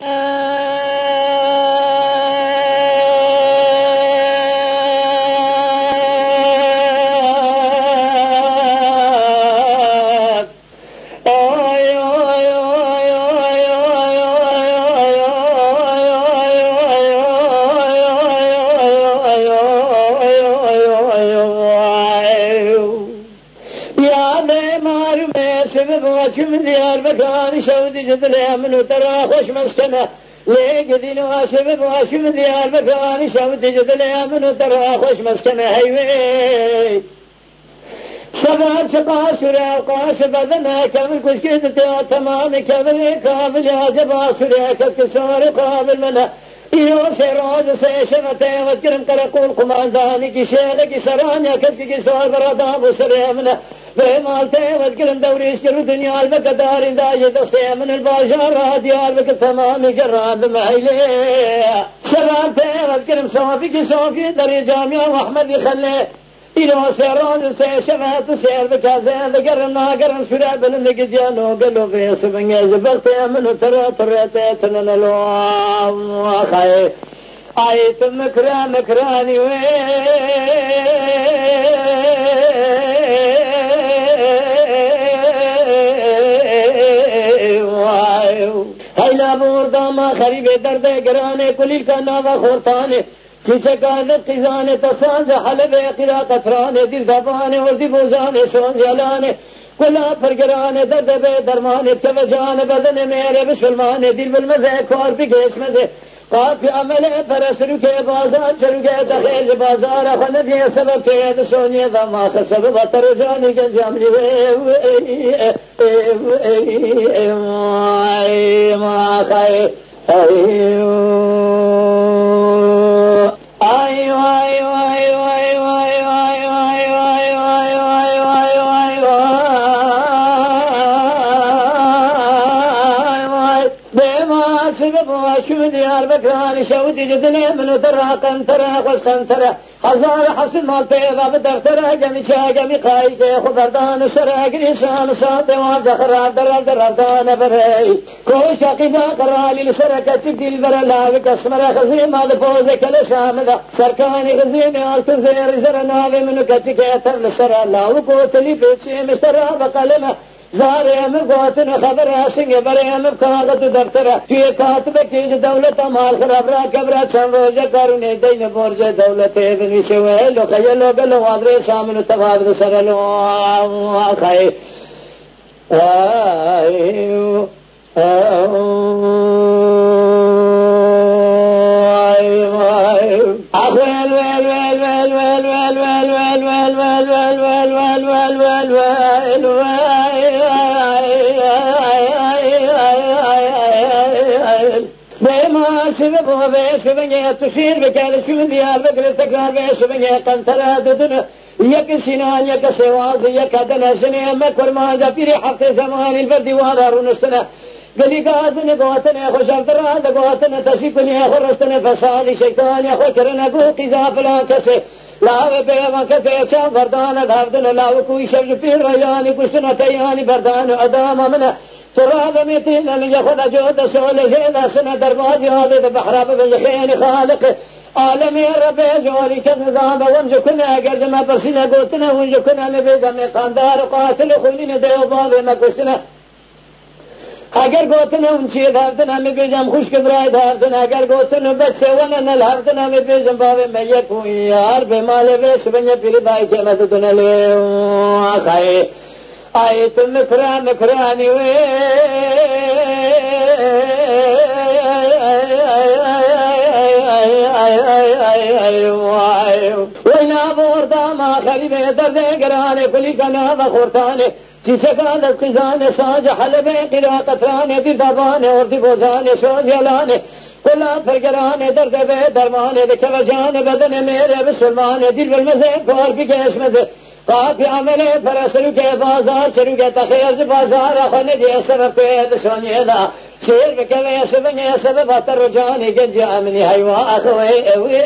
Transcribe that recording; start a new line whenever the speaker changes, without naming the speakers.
Uh, ديار بكان سعودي جدلها منو ترى خوش مسكنه ليك دين واسب واسب ديار بكان سعودي جدلها منو ترى خوش مسكنه هيوي سبب تقاسر اوقاس بدنا كامل كشكيت تمام. كامل كامل اجب اسر كسكسار قابل منها يوم سيراد سيشمتي وذكرم ترقول قمانداني. كشيلك سرانيا كتك سوى برادام وسريمنا Süleyman Seyvet gelin devreşir dünya kadar dayıda semin el başara diyar ve tamamı kerab meyle. Şerab Seyvet gelin safi ki safi dari camia Ahmet yıkalle. إلى سيران سيشمات سير بكازين ذكر ناقر شرع بلن قديان وقلو في سبن يزبغت من ترى تريتنا للوام وخي آيت مكرا مكراني وين नामा खरी बेदर्द गिराने, कुली का नावा खोरताने किसे कादत खिजाने तसान हलबे अखिरा कथराने दिल दबाने, और दिबोजाने शोन जलाने कुला पर गिराने दर्द बे दरमाने तवजान बदने मेरे बिसलमाने दिल बिल मज़े खोर भी गेस मज़े पर सुखे सोनीअ त بما سبب واشم ديار بكران شودي جدني من ترى قنترى خوش قنترى حزار حسن مال بيضا بدفترى جمي شا جمي قايد خبردان سرى قريسان صاد وارد خراب درال درال دان بري كوشا قدا قرالي لسركة تدي البرلا بكسمر خزيمة لفوزك لشامدة سركاني خزيمة الكن زير زرنا بمنك تكيتر لسرى لا وقوت لي بيتشي مشترى بقلمه. زار امر گواتن خبر آسنگ بر امر کاغت دفتر توی کاتب کیج دولت مال خراب را کبرا چند روزه کارونه دین برج دولت ایبنی شوه لو خیلو بلو آدرس آمنو تفاوت سرلو آخای آیو آیو sebep oha ve sebenge tuşir ve gelişin diyar ve gülüstekrar ve sebenge kantara dudunu يك سنان يك سواز يك دنا سنة ما كرما جفير حق زمان البرد وارون السنة قلي قادن قواتنا خوش الفراد قواتنا تسيبني خرستنا فسالي شيطان يخو كرنا قو قزا فلا كسي. لاو بيما كسي شام فردان داردن لاو كوي شبج في رياني كسنا تياني بردان أدام منه سراب میتین لنگه خدا جو دسول زیده سنه دربادی آده ده بحراب بزخین خالق. عالمی رب جوری که نظام ونج کنه اگر جمع پرسینه گوتنه ونج کنه نبیده میقاندار قاتل خونین ده و بابه مکشتنه اگر گوتنه اون چی دردنه میبیجم خوش کن رای دردنه اگر گوتنه بچه ونه نل هردنه میبیجم بابه می یکون یار به مال بیش بینه پیری بایی که مددنه لیو آخایی आए तुखर हुयो न दाखली ग्रे पुली न किस पर केसे सोनेदा اوي केस बतर जान के اوي